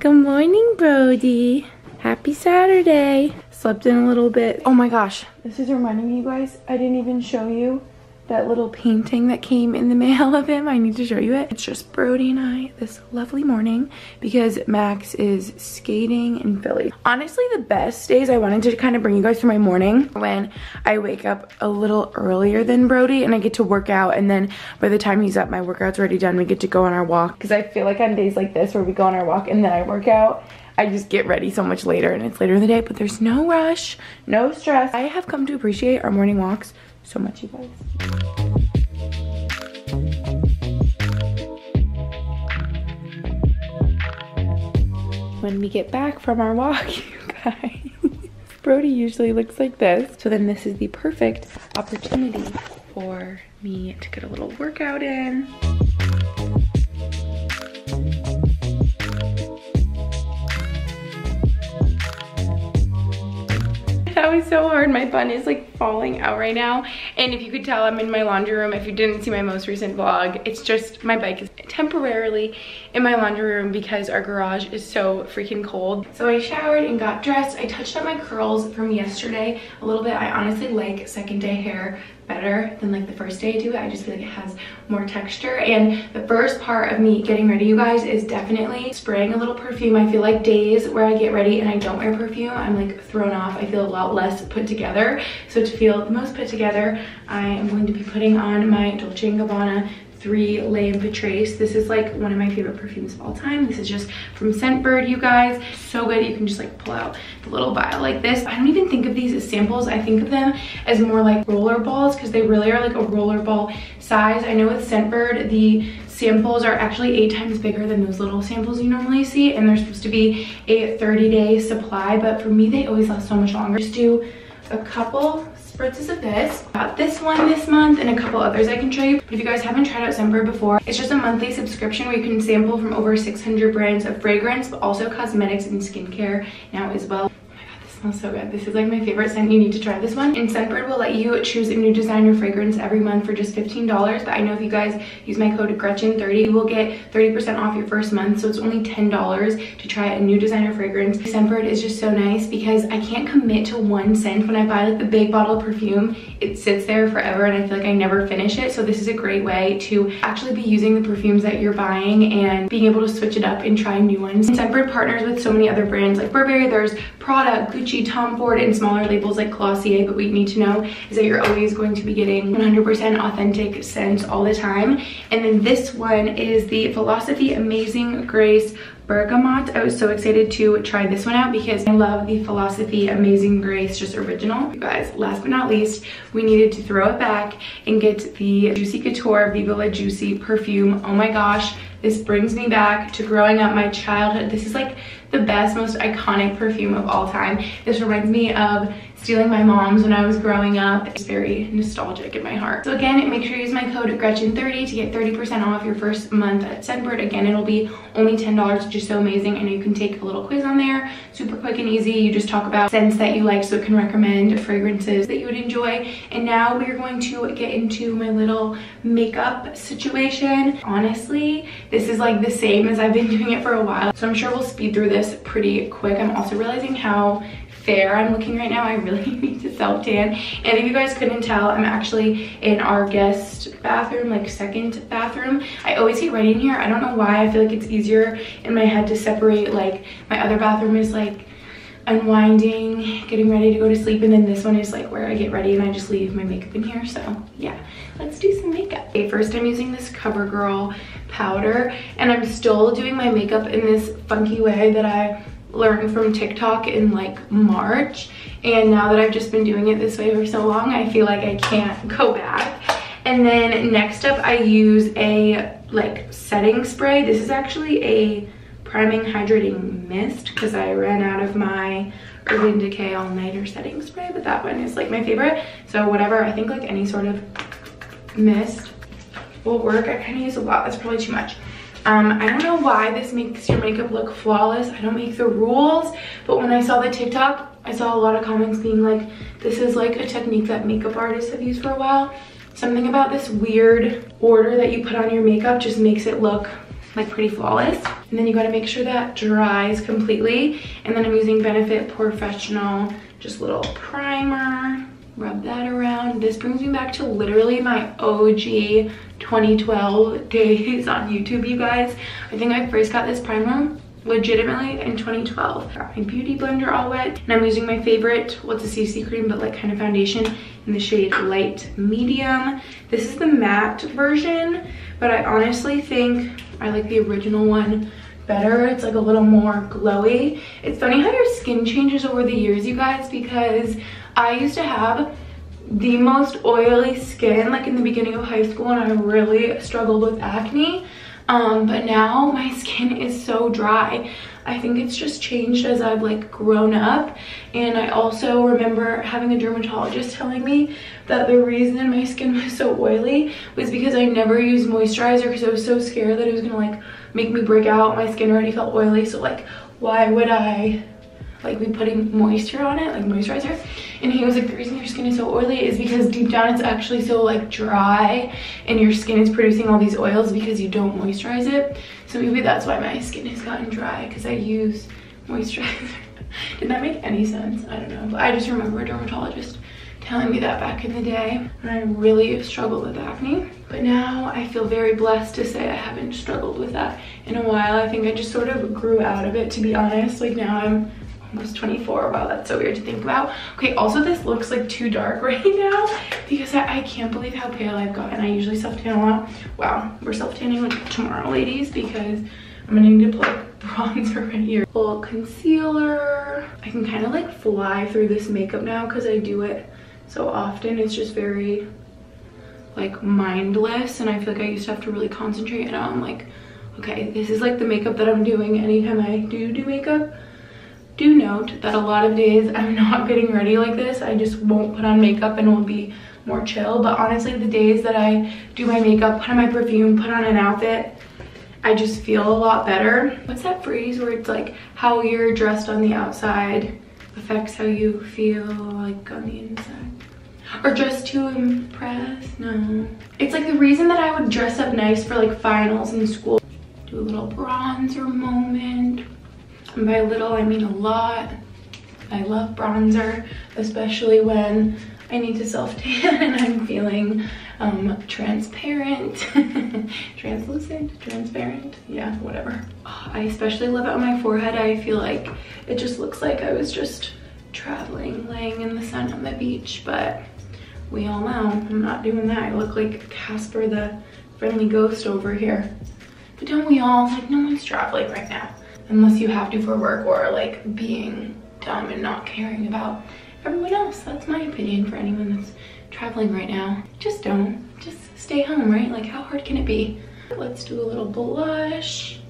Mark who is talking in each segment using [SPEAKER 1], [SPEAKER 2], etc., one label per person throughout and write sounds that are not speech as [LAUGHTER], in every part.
[SPEAKER 1] Good morning, Brody. Happy Saturday. Slept in a little bit. Oh my gosh, this is reminding me, you guys, I didn't even show you that little painting that came in the [LAUGHS] mail of him. I need to show you it. It's just Brody and I this lovely morning because Max is skating in Philly. Honestly, the best days I wanted to kind of bring you guys through my morning when I wake up a little earlier than Brody and I get to work out and then by the time he's up, my workout's already done. We get to go on our walk because I feel like on days like this where we go on our walk and then I work out, I just get ready so much later and it's later in the day, but there's no rush, no stress. I have come to appreciate our morning walks so much, you guys. When we get back from our walk, [LAUGHS] you guys, Brody usually looks like this. So then this is the perfect opportunity for me to get a little workout in. So hard. My bun is like falling out right now. And if you could tell, I'm in my laundry room. If you didn't see my most recent vlog, it's just my bike is temporarily in my laundry room because our garage is so freaking cold. So I showered and got dressed. I touched up my curls from yesterday a little bit. I honestly like second day hair better than like the first day I do it. I just feel like it has more texture. And the first part of me getting ready, you guys, is definitely spraying a little perfume. I feel like days where I get ready and I don't wear perfume, I'm like thrown off. I feel a lot less put together. So to feel the most put together, I am going to be putting on my Dolce & Gabbana 3 L'Imperatrice. This is like one of my favorite perfumes of all time. This is just from Scentbird, you guys. So good. You can just like pull out the little vial like this. I don't even think of these as samples. I think of them as more like roller balls because they really are like a roller ball size. I know with Scentbird, the samples are actually eight times bigger than those little samples you normally see and they're supposed to be a 30 day supply but for me they always last so much longer just do a couple spritzes of this. Got this one this month and a couple others I can show you. But if you guys haven't tried out Scentbird before, it's just a monthly subscription where you can sample from over 600 brands of fragrance, but also cosmetics and skincare now as well smells so good. This is like my favorite scent. You need to try this one. And Scentbird will let you choose a new designer fragrance every month for just $15. But I know if you guys use my code Gretchen30, you will get 30% off your first month. So it's only $10 to try a new designer fragrance. Scentbird is just so nice because I can't commit to one scent. When I buy like the big bottle of perfume, it sits there forever and I feel like I never finish it. So this is a great way to actually be using the perfumes that you're buying and being able to switch it up and try new ones. Scentbird partners with so many other brands like Burberry, there's Prada, Gucci, Gucci, Tom Ford, and smaller labels like Glossier, but what you need to know is that you're always going to be getting 100% authentic scents all the time. And then this one is the Philosophy Amazing Grace Bergamot. I was so excited to try this one out because I love the Philosophy Amazing Grace just original. You guys, last but not least, we needed to throw it back and get the Juicy Couture Viva La Juicy perfume. Oh my gosh, this brings me back to growing up my childhood. This is like the best, most iconic perfume of all time. This reminds me of stealing my mom's when I was growing up. It's very nostalgic in my heart. So again, make sure you use my code Gretchen30 to get 30% off your first month at Scentbird. Again, it'll be only $10, which is so amazing. And you can take a little quiz on there, super quick and easy. You just talk about scents that you like so it can recommend fragrances that you would enjoy. And now we're going to get into my little makeup situation. Honestly, this is like the same as I've been [LAUGHS] doing it for a while. So I'm sure we'll speed through this pretty quick. I'm also realizing how fair I'm looking right now. I really [LAUGHS] need to self tan. And if you guys couldn't tell, I'm actually in our guest bathroom, like second bathroom. I always get ready in here. I don't know why. I feel like it's easier in my head to separate like my other bathroom is like unwinding, getting ready to go to sleep. And then this one is like where I get ready and I just leave my makeup in here. So yeah, let's do some makeup. Okay, first I'm using this CoverGirl powder and I'm still doing my makeup in this funky way that I learned from TikTok in like March. And now that I've just been doing it this way for so long, I feel like I can't [LAUGHS] go back. And then next up, I use a like setting spray. This is actually a priming hydrating mist because I ran out of my Urban Decay All Nighter setting spray, but that one is like my favorite. So whatever, I think like any sort of mist will work. I kind of use a lot, that's probably too much. Um, I don't know why this makes your makeup look flawless. I don't make the rules, but when I saw the TikTok, I saw a lot of comments being like, this is like a technique that makeup artists have used for a while. Something about this weird order that you put on your makeup just makes it look like pretty flawless. And then you gotta make sure that dries completely. And then I'm using Benefit Porefessional, just little primer, rub that around. This brings me back to literally my OG 2012 days on YouTube, you guys. I think I first got this primer legitimately in 2012. Got my beauty blender all wet and I'm using my favorite, what's a CC cream, but like kind of foundation in the shade light medium. This is the matte version, but I honestly think I like the original one better. It's like a little more glowy. It's funny how your skin changes over the years, you guys, because I used to have the most oily skin like in the beginning of high school and I really struggled with acne. Um, but now my [LAUGHS] skin is so dry. I think it's just changed as I've like grown up. And I also remember having a dermatologist telling me that the reason my skin [LAUGHS] was so oily was because I never used moisturizer because I was so scared that it was gonna like make me break out. My skin already felt oily so like why would I like be putting moisture on it like moisturizer and he was like the reason your skin is so oily is because deep down it's actually so like dry and your skin is producing all these oils because you don't moisturize it so maybe that's why my skin has gotten dry because i use moisturizer [LAUGHS] did that make any sense i don't know but i just remember a dermatologist telling me that back in the day and I really struggled with acne. But now I feel very blessed to say I haven't struggled with that in a while. I think I just sort of grew out of it to be honest. Like now I'm almost 24 wow that's so weird to think about. Okay also this looks like too dark [LAUGHS] right now because I, I can't believe how pale i've gotten. I usually self-tan a lot. Wow we're self-tanning tomorrow ladies because i'm gonna need to put [LAUGHS] bronzer right here. Little concealer. I can kind of like fly through this makeup now because i do it so often. It's just very like mindless and i feel like i used to have to really concentrate and now i'm like okay this is like the makeup that i'm doing anytime i do do makeup do note that a lot of days I'm not [LAUGHS] getting ready like this. I just won't put on makeup and will be more chill. But honestly, the days that I do my makeup, put on my perfume, put on an outfit, I just feel a lot better. What's that phrase where it's like how you're dressed on the outside affects how you feel like on the inside? Or dress to impress? No. It's like the reason that I would dress up nice for like finals in school. Do a little bronzer moment and by little, I mean a lot. I love bronzer, especially when I need to self-tan [LAUGHS] and I'm feeling um, transparent, [LAUGHS] translucent, transparent, yeah, whatever. Oh, I especially love it on my forehead. I feel like it just looks like I was just traveling, laying in the sun on the beach, but we all know I'm not doing that. I look like Casper the friendly ghost over here. But don't we all? Like, no one's traveling right now unless you have to for work or like being dumb and not caring about everyone else. That's my opinion for anyone that's traveling right now. Just don't. Just stay home, right? Like how hard can it be? Let's do a little blush.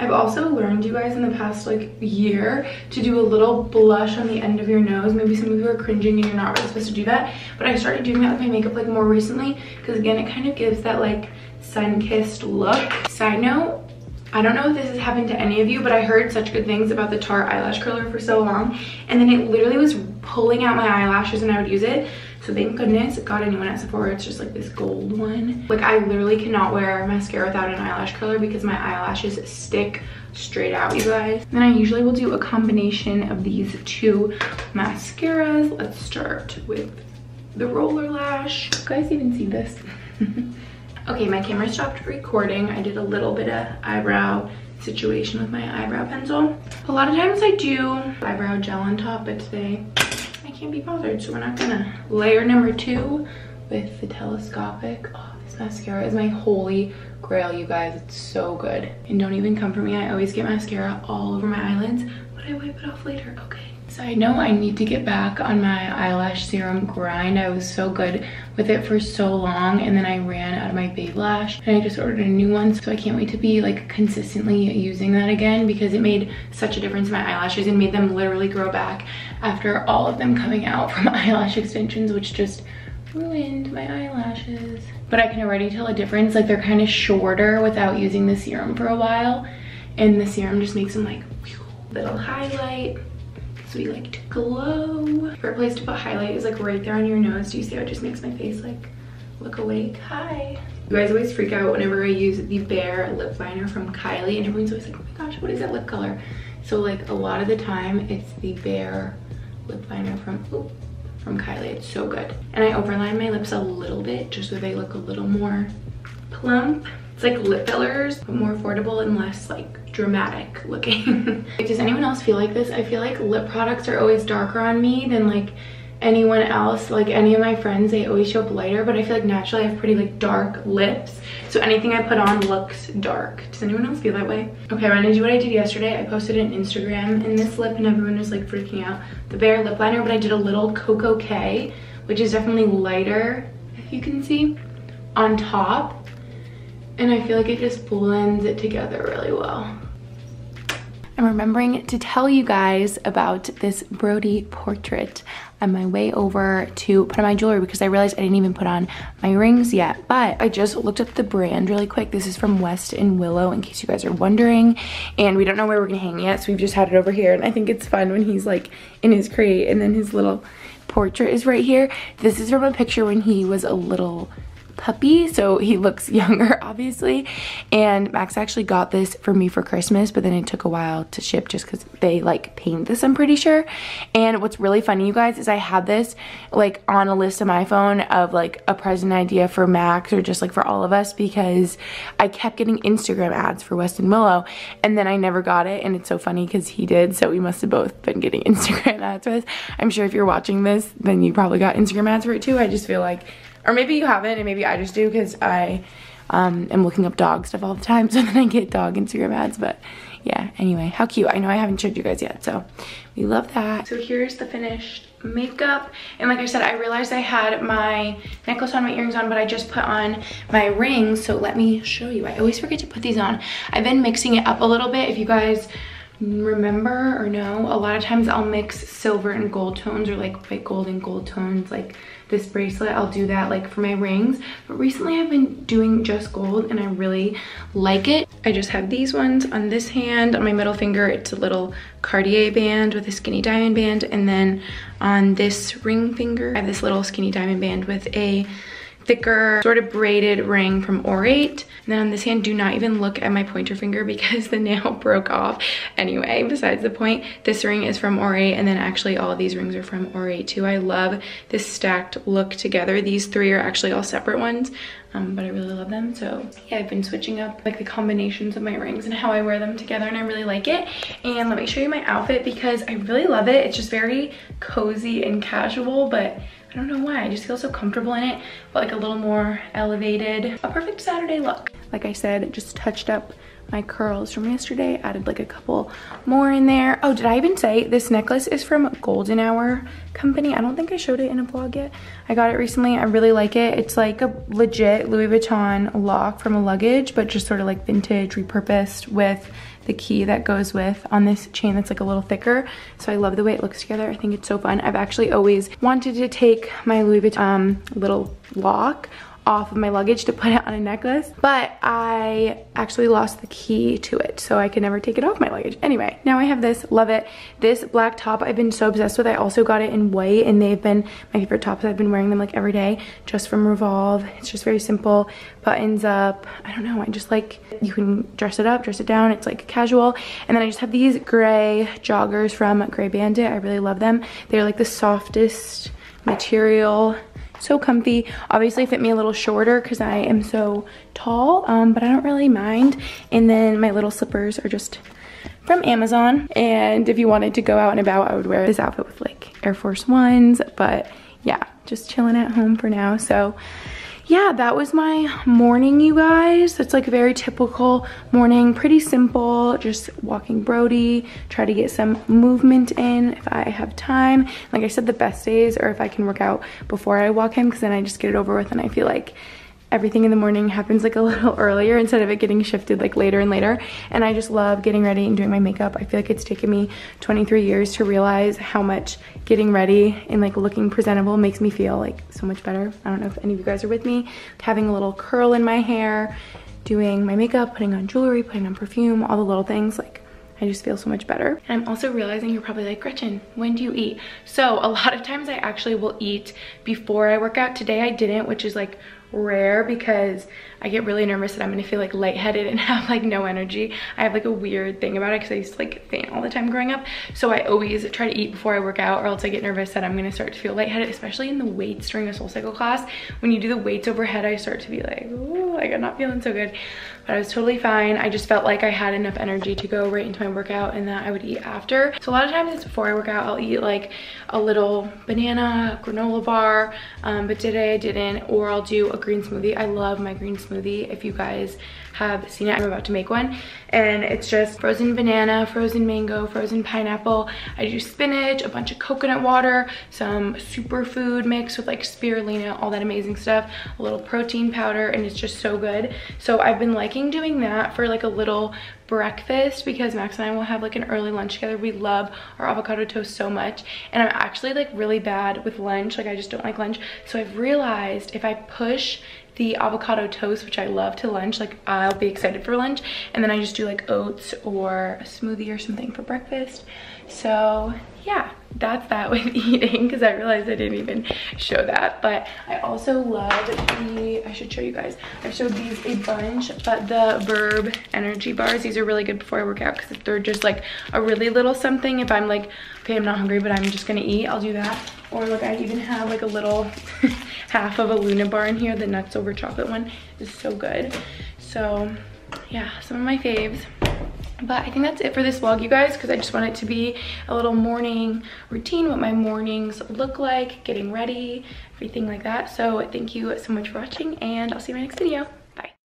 [SPEAKER 1] I've also learned, you guys, in the past like year to do a little blush on the end of your nose. Maybe some of you are cringing and you're not really supposed to do that. But I started doing that with my makeup like more recently because again, it kind of gives that like sun-kissed look. Side note, I don't know if this has happened to any of you, but I heard such good things about the Tarte eyelash curler for so long. And then it literally was pulling out my eyelashes and I would use it. So thank goodness it got anyone at Sephora. It's just like this gold one. Like I literally cannot wear mascara without an eyelash curler because my eyelashes stick straight out, you guys. Then I usually will do a combination of these two mascaras. Let's start with the Roller Lash. You guys even see this? [LAUGHS] Okay, my camera stopped recording. I did a little bit of eyebrow situation with my eyebrow pencil. A lot of times I do eyebrow gel on top, but today I can't be bothered, so we're not gonna. Layer number two with the telescopic. Oh, this mascara is my holy grail, you guys. It's so good. And don't even come for me. I always get mascara all over my eyelids, but I wipe it off later. Okay. So I know I need to get back on my eyelash serum grind. I was so good with it for so long and then I ran out of my Babe Lash and I just ordered a new one. So I can't wait to be like consistently using that again because it made such a difference in my eyelashes and made them literally grow back after all of them coming out [LAUGHS] from eyelash extensions, which just ruined my eyelashes. But I can already tell a difference. Like they're kind of shorter without using the serum for a while. And the serum just makes them like whew, little highlight so we like to glow. Favorite place to put highlight is like right there on your nose. Do you see how it just makes my face like look awake? Hi. You guys always freak out whenever I use the Bare lip liner from Kylie and everyone's always like, oh my gosh, what is that lip color? So like a lot of the time it's the Bare lip liner from, ooh, from Kylie. It's so good. And I overline my lips a little bit just so they look a little more plump. It's like lip fillers, but more affordable and less like dramatic looking. [LAUGHS] Does anyone else feel like this? I feel like lip products are always darker on me than like anyone else. Like any of my friends they always show up lighter but i feel like naturally i have pretty like dark lips. So anything i put on looks dark. Does anyone else feel that way? Okay i'm gonna do what i did yesterday? I posted an instagram in this lip and everyone was like freaking out. The bare lip liner but i did a little Koko K which is definitely lighter if you can see on top and i feel like it just blends it together really well I'm remembering to tell you guys about this Brody portrait on my way over to put on my jewelry because I realized I didn't even put on my rings yet. But I just looked up the brand really quick. This is from West and Willow in case you guys are wondering. And we don't know where we're gonna hang yet, so we've just had it over here. And I think it's fun when he's like in his crate and then his little portrait is right here. This is from a picture when he was a little puppy so he looks [LAUGHS] younger obviously. And Max actually got this for me for Christmas but then it took a while to ship just because they like paint this I'm pretty sure. And what's really funny you guys is I had this like on a list of my phone of like a present idea for Max or just like for all of us because I kept getting Instagram ads for West and Willow and then I never got it and it's so funny because he did so we must have both been getting [LAUGHS] Instagram ads with I'm sure if you're watching this then you probably got Instagram ads for it too. I just feel like or maybe you haven't and maybe I just do because I um, am looking up dog stuff all the time. [LAUGHS] So then I get dog Instagram ads. But yeah, anyway, how cute. I know I haven't showed you guys yet. So we love that. So here's the finished makeup. And like I said, I realized I had my necklace on, my earrings on, but I just put on my rings. So let me show you. I always forget to put these on. I've been mixing it up a little bit. If you guys remember or know, a lot of times I'll mix silver and gold tones or like white gold and gold tones like this bracelet. I'll do that like for my rings. But recently i've been doing just gold and i really like it. I just have these ones on this hand. On my middle finger it's a little cartier band with a skinny diamond band. And then on this ring finger i have this little skinny diamond band with a thicker sort of braided ring from Aurate. And then on this hand, do not even look at my pointer finger [LAUGHS] because the nail broke off. Anyway, besides the point, this ring is from Aurate and then actually all these rings are from Aurate too. I love this stacked look together. These three are actually all separate ones. Um, but I really love them. So yeah, I've been switching up like the combinations of my rings and how I wear them together and I really like it. And let me show you my outfit because I really love it. It's just very cozy and casual, but I don't know why, I just feel so comfortable in it, but like a little more elevated. A perfect Saturday look. Like I said, just touched up my curls from yesterday, added like a couple more in there. Oh, did I even say this necklace is from Golden Hour company? I don't think I showed it in a vlog yet. I got it recently, I really like it. It's like a legit Louis Vuitton lock from a luggage, but just sort of like vintage, repurposed with the key that goes with on this chain that's like a little thicker. So I love the way it looks together. I think it's so fun. I've actually always wanted to take my Louis Vuitton um, little lock off of my luggage to put it on a necklace, but I actually lost the key to it, so I could never take it off my luggage. Anyway, now I have this, love it. This black top I've been so obsessed with. I also got it in white, and they've been my favorite tops. I've been wearing them like every day, just from Revolve. It's just very simple, buttons up. I don't know, I just like, you can dress it up, dress it down. It's like casual. And then I just have these gray joggers from Grey Bandit. I really love them. They're like the softest material so comfy. Obviously fit me a little shorter because i am so tall um, but i don't really mind. And then my little slippers are just from amazon. And if you wanted to go out and about i would wear this outfit with like air force ones. But yeah just chilling at home for now. So yeah, that was my morning, you guys. It's like a very typical morning, pretty simple, just walking Brody, try to get some movement in if I have time. Like I said, the best days are if I can work out before I walk him because then I just get it over with and I feel like everything in the morning happens like a [LAUGHS] little earlier instead of it getting shifted like later and later and I just love getting ready and doing my makeup I feel like it's taken me 23 years to realize how much getting ready and like looking presentable makes me feel like so much better I don't know if any of you guys are with me having a little curl in my hair doing my makeup putting on jewelry putting on perfume all the little things like I just feel so much better. And I'm also realizing you're probably like, Gretchen, when do you eat? So a lot of times I actually will eat before I work out. Today I didn't, which is like rare because I get really nervous that I'm gonna feel like lightheaded and [LAUGHS] have like no energy. I have like a weird thing about it because I used to like faint all the time growing up. So I always try to eat before I work out or else I get nervous that I'm gonna start to feel lightheaded, especially in the weights during a SoulCycle class. When you do the weights overhead, I start to be like, oh, like I'm not feeling so good. But I was totally fine. I just felt like I had enough energy to go right into my workout and that I would eat after. So a lot of times before I work out, I'll eat like a little banana, granola bar, um, but today I didn't, or I'll do a green smoothie. I love my green smoothie. If you guys have seen it, I'm about to make one. And it's just frozen banana, frozen mango, frozen pineapple. I do spinach, a bunch of coconut water, some superfood mix with like spirulina, all that amazing stuff, a little protein powder, and it's just so good. So I've been liking doing that for like a little breakfast because Max and I will have like an early lunch together. We love our avocado toast so much. And I'm actually like really bad with lunch. Like I just don't like lunch. So I've realized if I push the avocado toast, which I love to lunch. Like I'll be excited for lunch. And then I just do like oats or a smoothie or something for breakfast. So yeah, that's that with [LAUGHS] eating because I realized I didn't even show that. But I also love the, I should show you guys. I showed these a bunch, but the Verb energy bars, these are really good before I work out because they're just like a really little something. If I'm like, okay, I'm not hungry, but I'm just gonna eat, I'll do that. Or look, I even have like a little [LAUGHS] half of a Luna bar in here. The nuts over chocolate one is so good. So yeah, some of my faves. But I think that's it for this vlog, you guys, because I just want it to be a little morning routine, what my mornings look like, getting ready, everything like that. So thank you so much for watching, and I'll see you in my next video.